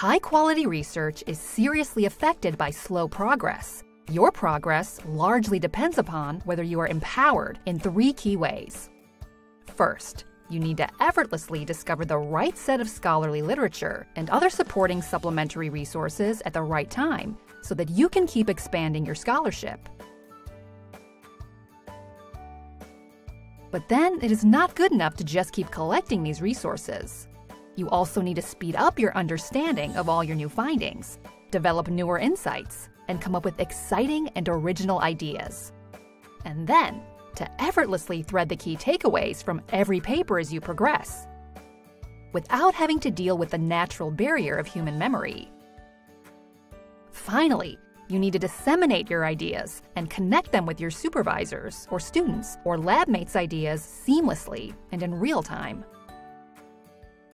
high quality research is seriously affected by slow progress. Your progress largely depends upon whether you are empowered in three key ways. First, you need to effortlessly discover the right set of scholarly literature and other supporting supplementary resources at the right time so that you can keep expanding your scholarship. But then it is not good enough to just keep collecting these resources. You also need to speed up your understanding of all your new findings, develop newer insights, and come up with exciting and original ideas. And then, to effortlessly thread the key takeaways from every paper as you progress, without having to deal with the natural barrier of human memory. Finally, you need to disseminate your ideas and connect them with your supervisors or students or lab mates' ideas seamlessly and in real time.